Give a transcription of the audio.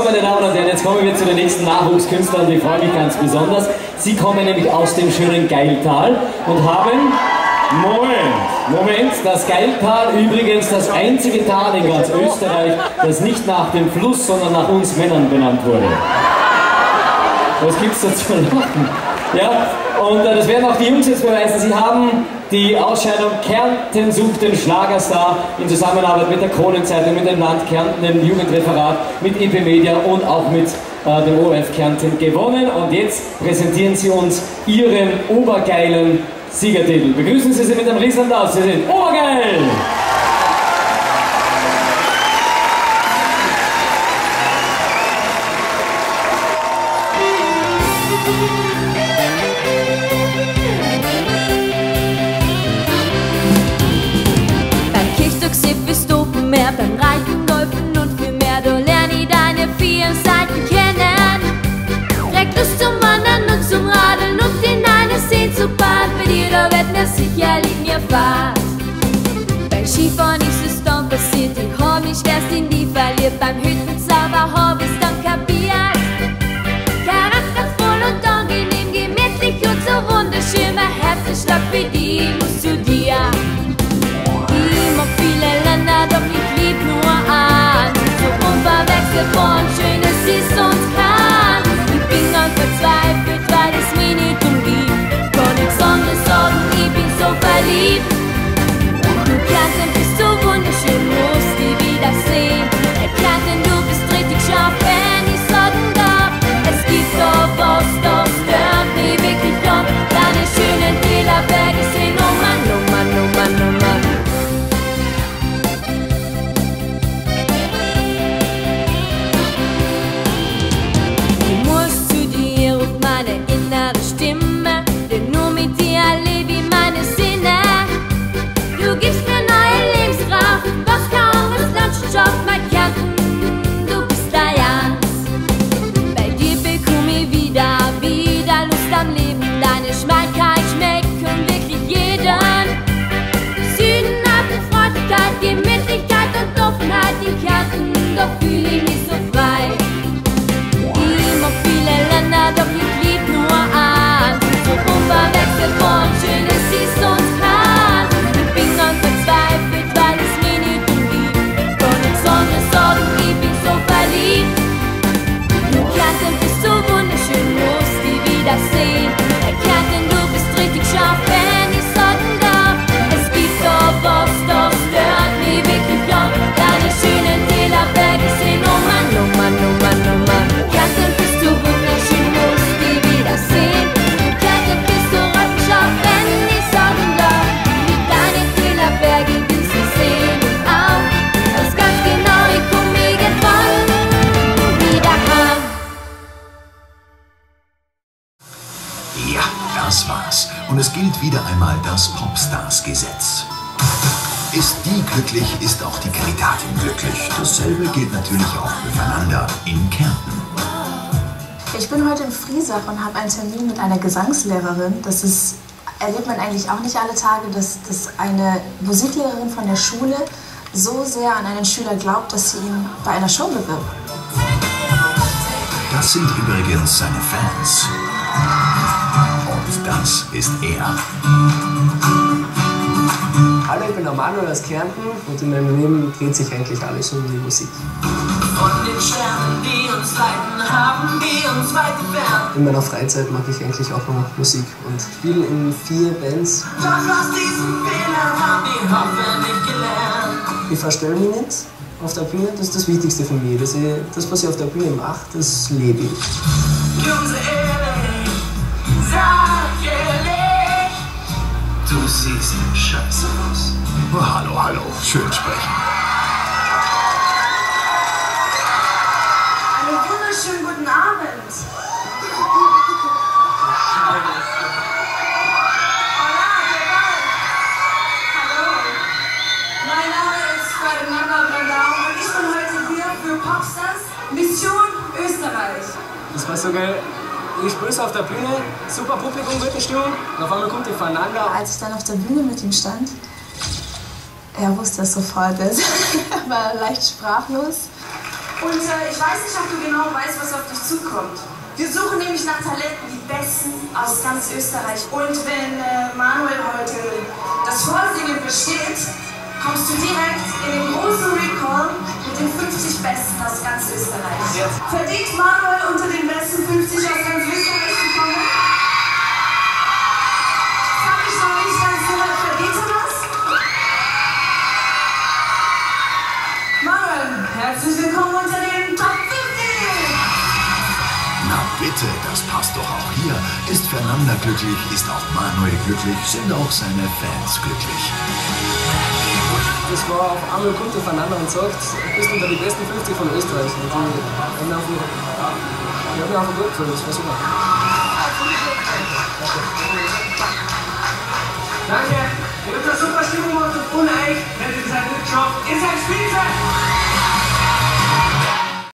meine Damen und Herren, jetzt kommen wir zu den nächsten Nachwuchskünstlern, die freuen mich ganz besonders. Sie kommen nämlich aus dem schönen Geiltal und haben Moment, Moment, das Geiltal übrigens das einzige Tal in ganz Österreich, das nicht nach dem Fluss, sondern nach uns Männern benannt wurde. Was gibt's da zu lachen? Ja, und äh, das werden auch die Jungs jetzt beweisen. Sie haben die Ausscheidung Kärnten sucht den Schlagerstar in Zusammenarbeit mit der Kronenzeitung, mit dem Land Kärnten, dem Jugendreferat, mit IP Media und auch mit äh, dem ORF Kärnten gewonnen. Und jetzt präsentieren sie uns ihren obergeilen Siegertitel. Begrüßen Sie sie mit einem Riesenapplaus. Sie sind obergeil! Beim Reiten, Golfen und viel mehr. Du lernst deine vier Seiten kennen. Direkt Lust zum Wandern und zum Radeln und in eine See zu. Bei dir, da wird mir sicherlich mir Fahrt. Beim Skifahren ist es dann passiert, ich hab mich erst in die verliebt. Beim Hüttenzauber hab ich's dann kapiert. Charaktervoll und angenehm, gemütlich und so wunderschön. Mein Herz ist stark für die, muss zu Und es gilt wieder einmal das Popstars-Gesetz. Ist die glücklich, ist auch die Kandidatin glücklich. Dasselbe gilt natürlich auch für Fernanda in Kärnten. Ich bin heute in Friesach und habe einen Termin mit einer Gesangslehrerin. Das ist, erlebt man eigentlich auch nicht alle Tage, dass, dass eine Musiklehrerin von der Schule so sehr an einen Schüler glaubt, dass sie ihn bei einer Show bewirbt. Das sind übrigens seine Fans. Das ist er. Hallo, ich bin der Manuel aus Kärnten und in meinem Leben dreht sich eigentlich alles um die Musik. Von den Sternen, die uns leiten, haben wir uns weit entfernt. In meiner Freizeit mag ich eigentlich auch noch Musik und spiele in vier Bands. Doch aus diesen Fehlern haben wir hoffentlich gelernt. Ich verstelle mich nicht auf der Bühne, das ist das Wichtigste für mich. Dass ich, das, was ich auf der Bühne mache, das lebe ich. Siehst scheiße aus. Oh, hallo, hallo. Schön sprechen. Einen wunderschönen guten Abend. Hola. Hallo. Mein Name ist Ferdinanda Brandau und ich bin heute hier für Popstars Mission Österreich. Das war so geil. Ich so auf der Bühne, super Publikum, gute Stimmung. Und auf einmal kommt die Fernanda. Als ich dann auf der Bühne mit ihm stand, er wusste es sofort. Er war leicht sprachlos. Und äh, ich weiß nicht, ob du genau weißt, was auf dich zukommt. Wir suchen nämlich nach Talenten, die Besten aus ganz Österreich. Und wenn äh, Manuel heute das Vorsingen besteht, kommst du direkt in den großen Recall den 50 Besten aus ganz Österreich. Verdient Manuel unter den besten 50 aus ganz Österreich zu kommen? Das hab ich noch nicht ganz gehört. Verdient er das? Manuel, herzlich willkommen unter den Top 50! Na bitte, das passt doch auch hier. Ist Fernanda glücklich, ist auch Manuel glücklich, sind auch seine Fans glücklich das war auf einmal kommt aufeinander und sagt, du bist unter die besten 50 von Österreich. Und die haben mir einfach, die haben mir einfach gut gefallen, das war super. Danke, ihr habt eine super Stimmung gemacht und ohne euch hättet ihr es nicht geschafft. Ihr seid Spitze!